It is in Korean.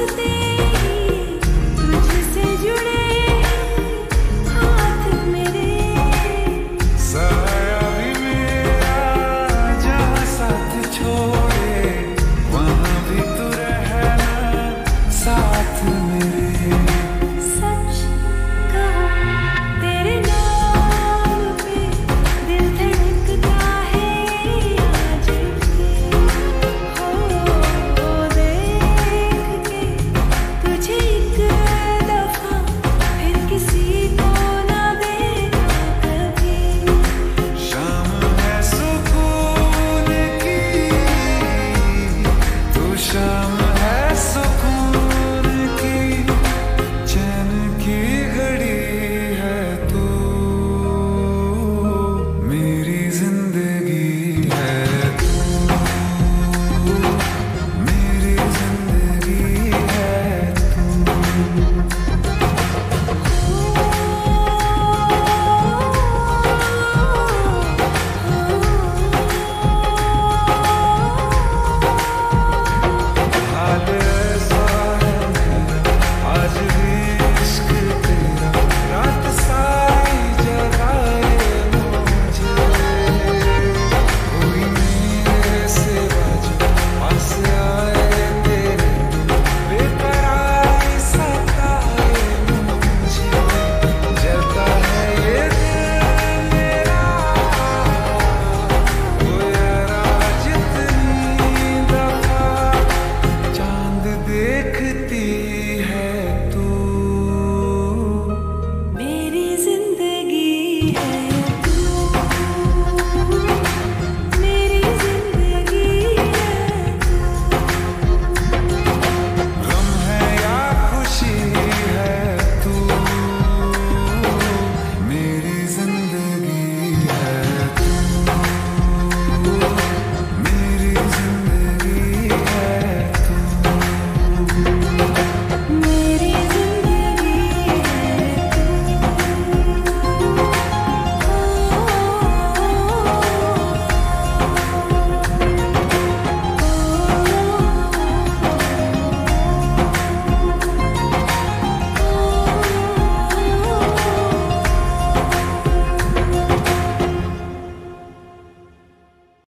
है